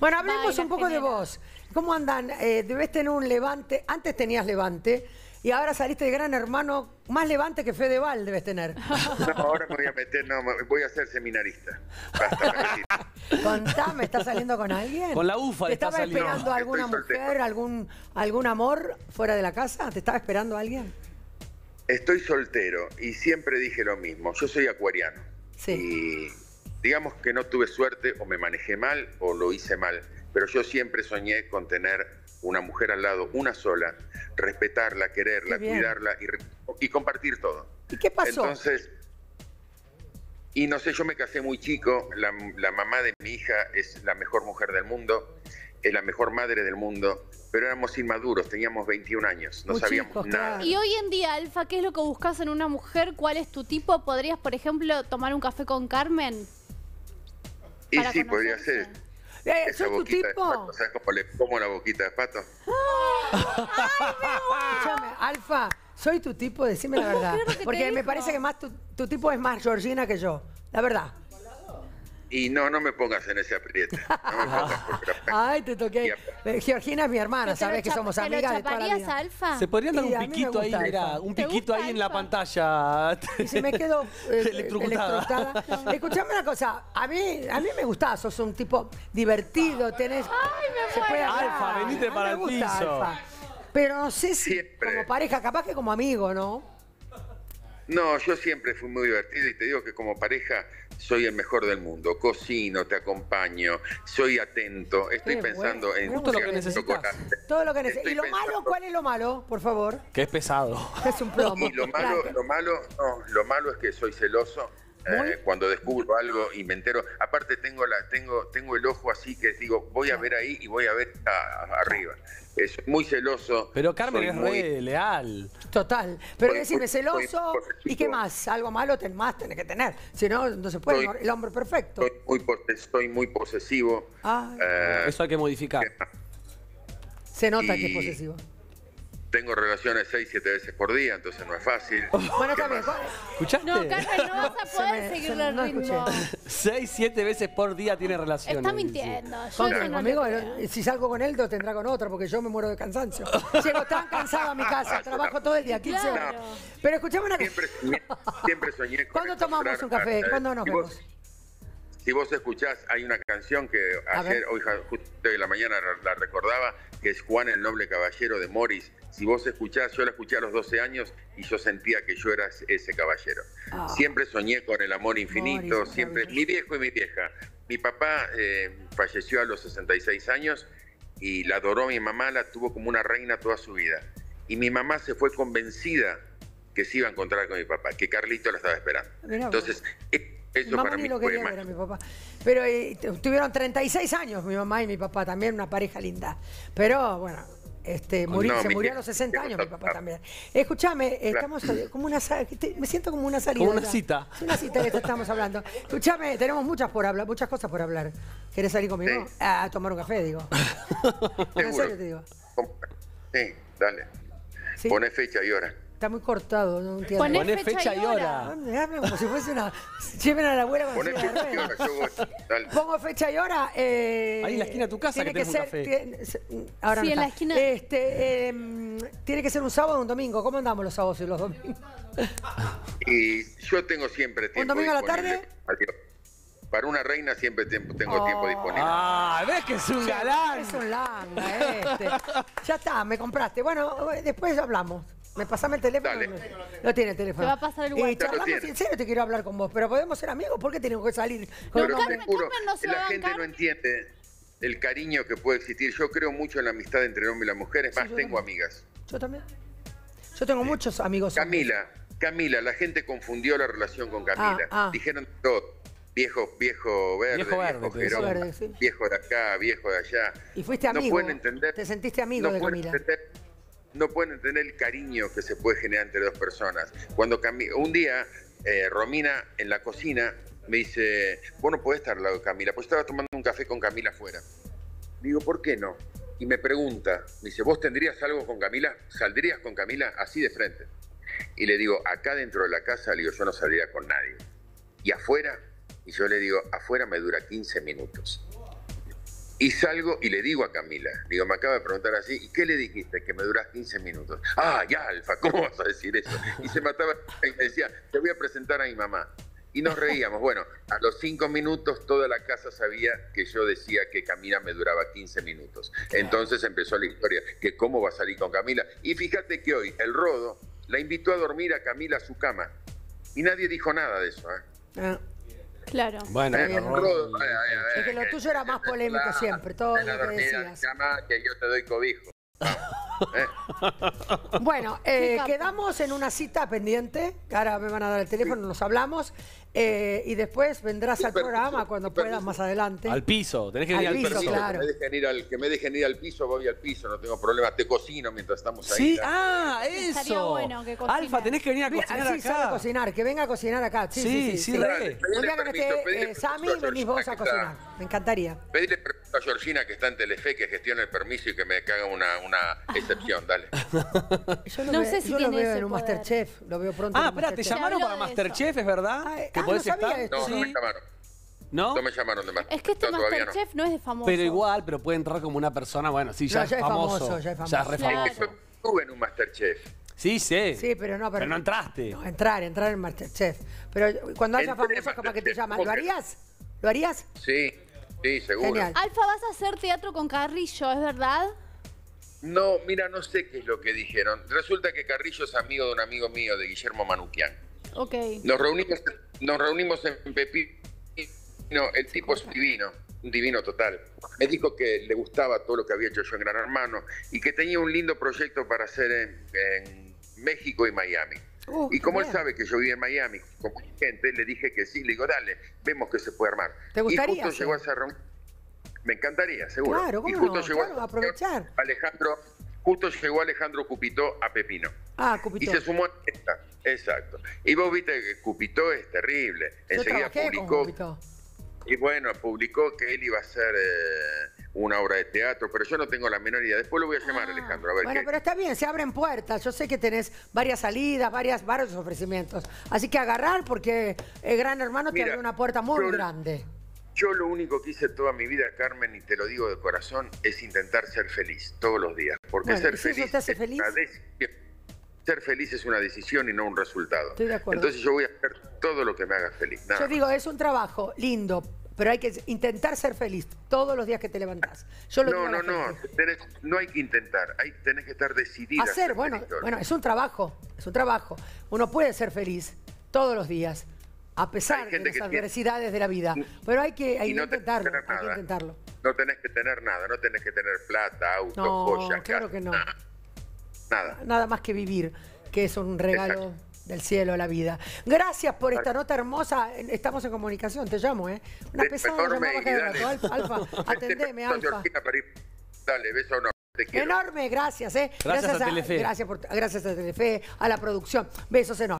Bueno, hablemos baila, un poco de vos. ¿Cómo andan? Eh, debes tener un levante. Antes tenías levante y ahora saliste de gran hermano. Más levante que Fedeval debes tener. No, ahora me voy a meter, no, voy a ser seminarista. Basta. Contame, ¿estás saliendo con alguien? Con la ufa ¿Te estaba saliendo. esperando No, alguna soltero. mujer, algún, algún amor fuera de la casa? ¿Te estaba esperando alguien? Estoy soltero y siempre dije lo mismo. Yo soy acuariano. Sí. Y digamos que no tuve suerte o me manejé mal o lo hice mal. Pero yo siempre soñé con tener una mujer al lado, una sola, respetarla, quererla, cuidarla y, re- y compartir todo. ¿Y qué pasó? Entonces, y no sé, yo me casé muy chico, la, la mamá de mi hija es la mejor mujer del mundo, es la mejor madre del mundo, pero éramos inmaduros, teníamos 21 años, no Muy sabíamos chicos, nada. claro. Y hoy en día, Alfa, ¿qué es lo que buscas en una mujer? ¿Cuál es tu tipo? ¿Podrías, por ejemplo, tomar un café con Carmen? Y para sí, podría ser. Eh, Esa ¿Soy tu tipo? pato, ¿sabes cómo le como la boquita de pato? Escúchame, Alfa, ¿soy tu tipo? Decime la verdad. Porque me dijo. parece que más tu, tu tipo es más Georgina que yo. La verdad. Y no, no me pongas en ese apriete. No me pongas porque Ay, te toqué. Eh, Georgina es mi hermana, ¿Pero te lo sabes que somos amigas de toda la chaparías, vida. Alfa? Se podrían dar Y a un mí me piquito ahí, gusta mirá, Alfa. un ¿Te piquito gusta ahí en la Alfa? pantalla. Y si me quedo eh, Electrocutada. electrocutada. Escuchame una cosa, a mí, a mí me gustás, sos un tipo divertido, tenés... se puede hablar. Alfa, venite A mí para me el gusta, piso. Alfa. Pero no sé si Siempre. como pareja, capaz que como amigo, ¿no? No, yo siempre fui muy divertido y te digo que como pareja soy el mejor del mundo. Cocino, te acompaño, soy atento, estoy Qué pensando bueno. en gusta lo que necesitas. chocolate. Todo lo que necesitas. ¿Y lo malo? ¿Cuál es lo malo? Por favor. Que es pesado. Es un plomo. Y lo malo, lo malo, no, lo malo es que soy celoso. Eh, cuando descubro algo y me entero, aparte tengo la, tengo, tengo el ojo así que digo, voy a ver ahí y voy a ver a- a- arriba. Es muy celoso. Pero Carmen es muy- re leal. Total. Pero Soy decime, celoso. ¿Y qué más? Algo malo ten, más tenés que tener. Si no, no se puede. El hombre perfecto. Soy muy, soy muy posesivo. Ay, eh, Eso hay que modificar. se nota que es posesivo. Tengo relaciones seis, siete veces por día, entonces no es fácil. Bueno, ¿Qué está bien. más? ¿Escuchaste? No, Carmen, no vas a Se poder me- seguirle se- el no ritmo. Seis, siete veces por día tiene relaciones. Está mintiendo. Yo eso no conmigo, eh, si salgo con él, lo tendrá con otra, porque yo me muero de cansancio. Llego tan cansada a mi casa, trabajo todo el día, 15 horas. Claro. Pero escuchame una Siempre cosa. soñé, siempre soñé con ¿Cuándo tomamos un café? a- ¿Cuándo nos si vos- vemos? Si vos escuchás, hay una canción que A ayer, ver. hoy justo en la mañana la recordaba, que es Juan el Noble Caballero de Morris. Si vos escuchás, yo la escuché a los 12 años y yo sentía que yo era ese caballero. Ah. Siempre soñé con el amor infinito, Morris, siempre, mi viejo y mi vieja. Mi papá eh, falleció a los 66 años y la adoró mi mamá, la tuvo como una reina toda su vida. Y mi mamá se fue convencida que se iba a encontrar con mi papá, que Carlito la estaba esperando. Entonces, Mi eso mamá para ni mí lo fue quería ver a mi papá. Pero eh, tu- tuvieron 36 años mi mamá y mi papá también, una pareja linda. Pero bueno, este, murió- no, se murió a los 60 viejo años mi papá también. Escúchame, estamos como una me siento como una salida. Como una cita. Es una cita que te estamos hablando. Escúchame, tenemos muchas por hablar, muchas cosas por hablar. ¿Querés salir conmigo? Sí. A tomar un café, digo. En serio te digo. Sí, dale. Sí, Pone fecha y hora. Está muy cortado, no entiendo. Poné Poné fecha y hora. ¿Dónde hablan como si fuese una... Lleven a la abuela con de fecha y hora, yo voy. Dale. Pongo fecha y hora. eh, Ahí en la esquina de tu casa tiene que tenés un café. tiene- se- ahora Sí, no en la esquina. Este, em, tiene que ser un sábado o un domingo. ¿Cómo andamos los sábados y los domingos? Y yo tengo siempre tiempo domingo a la tarde? Para una reina siempre tengo tiempo Oh. disponible. Ah, ves que es un galán. Es un langa este. ya está, me compraste. Bueno, después hablamos. Me pasame el teléfono. Dale. No tiene el teléfono. Te va a pasar el Y WhatsApp. charlamos, lo tiene. en serio te quiero hablar con vos, pero podemos ser amigos. ¿Por qué tenemos que salir? con te Carmen- juro, Carmen no se la a gente bancar. no entiende el cariño que puede existir. Yo creo mucho en la amistad entre el hombre y la mujer. Es Sí, más, tengo también. amigas. Yo también. Yo tengo muchos amigos. Camila, Camila, la gente confundió la relación con Camila. Ah, ah. Dijeron todo. Viejo, viejo verde, Viejo verde, viejo, jerón, Verde, sí. viejo de acá, viejo de allá. Y fuiste No amigo. pueden entender. Te sentiste amigo no de pueden Camila. entender- no pueden entender el cariño que se puede generar entre dos personas. Cuando un día eh, Romina en la cocina me dice, vos no podés estar al lado de Camila, pues estaba tomando un café con Camila afuera. Digo, ¿por qué no? Y me pregunta, me dice, ¿vos tendrías algo con Camila? ¿Saldrías con Camila? Así de frente. Y le digo, acá dentro de la casa, le digo, yo no saldría con nadie. Y afuera, y yo le digo, afuera me dura 15 minutos. Y salgo y le digo a Camila, digo, me acaba de preguntar así, ¿y qué le dijiste? Que me durás 15 minutos. Ah, ya, Alfa, ¿cómo vas a decir eso? Y se mataba y me decía, te voy a presentar a mi mamá. Y nos reíamos. Bueno, a los cinco minutos toda la casa sabía que yo decía que Camila me duraba 15 minutos. Entonces empezó la historia, que cómo va a salir con Camila. Y fíjate que hoy el Rodo la invitó a dormir a Camila a su cama. Y nadie dijo nada de eso. ¿eh? Ah, Claro. Bueno, bien. Rodo, ay, ay, ay, Es que lo tuyo era más polémico claro, siempre, todo lo que decías. cama, que yo te doy cobijo. ¿eh? Bueno, eh, quedamos en una cita pendiente, que ahora me van a dar el teléfono, nos hablamos, eh, y después vendrás al Permiso, programa cuando permiso. puedas más adelante. al piso. Tenés que venir al piso, claro. que, me dejen ir al, que me dejen ir al piso, voy al piso, no tengo problema. Te cocino mientras estamos ahí. Sí, ¿sabes? ah, eso. bueno que. Alfa, tenés que venir a cocinar sí, sabe acá. cocinar, que venga a cocinar acá. Sí, sí, Sí, sí. sí, sí. re. Dale, Un pedile día que esté eh, Sammy, a venís vos a cocinar. está- Me encantaría. Pedile permiso a Georgina, que está en Telefe, que gestione el permiso y que me haga una, una excepción, dale. Yo lo No veo, sé si yo lo tiene veo ese en un poder. Masterchef, lo veo pronto. Ah, espera, ¿te llamaron para Masterchef, es verdad? ¿Que ah, podés no estar? esto. No, no me llamaron. ¿No? No me llamaron de más. Es que este no, todavía no. Masterchef no es de famoso. Pero igual, pero puede entrar como una persona, bueno, sí, ya, No, es, ya es famoso, famoso, ya es re famoso. Es yo estuve en un Masterchef. Sí, sí. Sí, pero no, pero, Pero no entraste. No, entrar, entrar en Masterchef. Pero cuando haya Entré en famosos, como que te Masterchef, llaman. ¿Lo harías? ¿Lo harías? Sí, sí, seguro. Genial. Alfa, vas a hacer teatro con Carrillo, ¿es verdad? No, mira, no sé qué es lo que dijeron. Resulta que Carrillo es amigo de un amigo mío, de Guillermo Manuquian. Ok. Nos reunimos, nos reunimos en Pepino. El tipo es divino, un divino total. Me dijo que le gustaba todo lo que había hecho yo en Gran Hermano y que tenía un lindo proyecto para hacer en, en México y Miami. Uh, y como él sabe que yo viví en Miami con mucha gente, le dije que sí. Le digo, dale, vemos que se puede armar. ¿Te gustaría Y justo llegó a esa. Me encantaría, seguro. Claro, ¿cómo y justo no? llegó Claro, aprovechar. Alejandro, justo llegó Alejandro Cupito a Pepino. Ah, Y Cupito. se sumó a esta. Exacto. Y vos viste que Cupito es terrible. Enseguida publicó. Y bueno, publicó que él iba a hacer eh, una obra de teatro, pero yo no tengo la menor idea. Después lo voy a llamar, Ah. Alejandro, a ver Bueno, qué. pero está bien, se abren puertas. Yo sé que tenés varias salidas, varias, varios ofrecimientos. Así que agarrar porque el Gran Hermano te Mira, abrió una puerta muy yo- grande. Yo lo único que hice toda mi vida, Carmen, y te lo digo de corazón, es intentar ser feliz todos los días. Porque Bueno, ser ¿y si eso feliz te hace. Ser feliz es una decisión y no un resultado. Estoy de acuerdo. Entonces yo voy a hacer todo lo que me haga feliz. nada Yo más. digo, es un trabajo lindo, pero hay que intentar ser feliz todos los días que te levantás. Yo lo No, no, no, tenés- no hay que intentar, hay, tenés que estar decidida. a Hacer, ser bueno, feliz bueno, es un trabajo, es un trabajo. Uno puede ser feliz todos los días, a pesar de las tiene- adversidades de la vida. Pero hay que, hay no intentarlo, hay que intentarlo. No tenés que tener nada, no tenés que tener plata, auto, No, joyas, claro casa, que no. Nada. nada. Nada más que vivir, que es un regalo del cielo a la vida. Gracias por esta nota hermosa. Estamos en comunicación, te llamo, ¿eh? Una Beso pesada enorme llamada rato. Alfa, Alfa, atendeme, Beso, Alfa. Dale, beso enorme. Enorme, gracias, ¿eh? Gracias a Telefe. Gracias, por, gracias a Telefe, a la producción. Besos enormes.